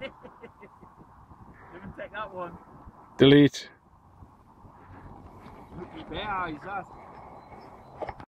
Didn't take that one. Delete. Look at bear eyes, that.